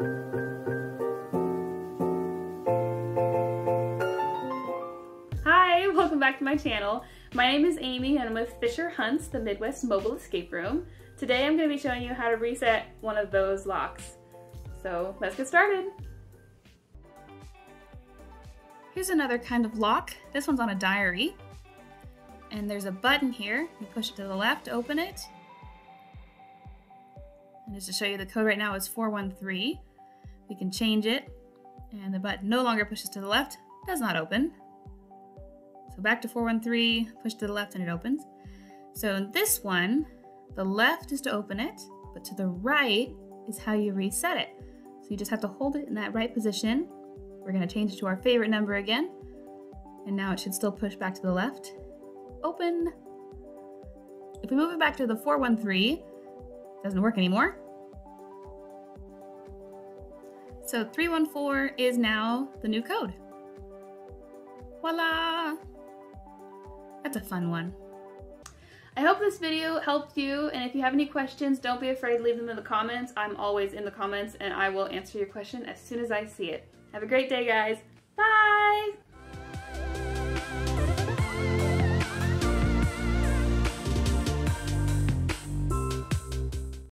Hi, welcome back to my channel. My name is Amy and I'm with Fisher Huntz, the Midwest Mobile Escape Room. Today I'm going to be showing you how to reset one of those locks. So let's get started. Here's another kind of lock. This one's on a diary. And there's a button here. You push it to the left, open it. And just to show you the code right now is 413. We can change it and the button no longer pushes to the left, does not open. So back to 413, push to the left and it opens. So in this one, the left is to open it, but to the right is how you reset it. So you just have to hold it in that right position. We're gonna change it to our favorite number again. And now it should still push back to the left. Open. If we move it back to the 413, doesn't work anymore. So 314 is now the new code. Voila! That's a fun one. I hope this video helped you, and if you have any questions, don't be afraid to leave them in the comments. I'm always in the comments, and I will answer your question as soon as I see it. Have a great day, guys. Bye!